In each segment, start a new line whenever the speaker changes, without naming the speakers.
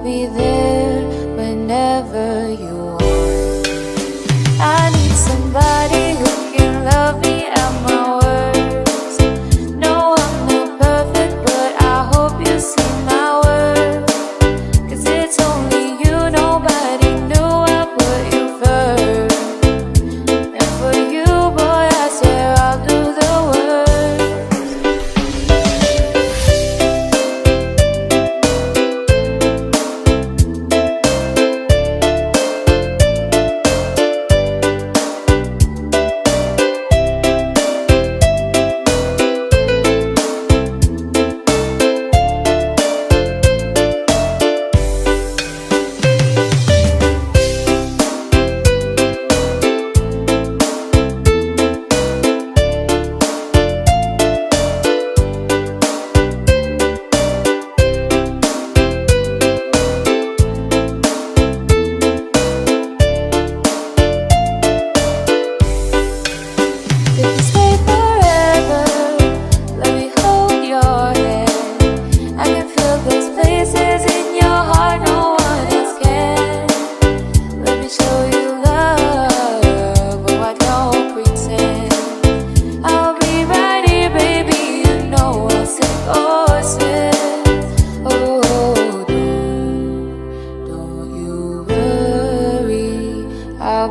I'll be there.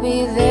be there.